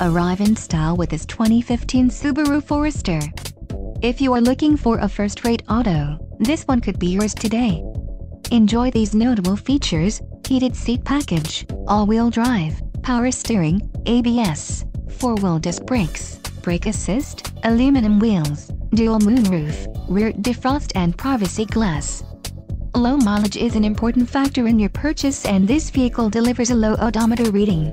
Arrive in style with this 2015 Subaru Forester. If you are looking for a first-rate auto, this one could be yours today. Enjoy these notable features, heated seat package, all-wheel drive, power steering, ABS, four-wheel disc brakes, brake assist, aluminum wheels, dual moonroof, rear defrost and privacy glass. Low mileage is an important factor in your purchase and this vehicle delivers a low odometer reading.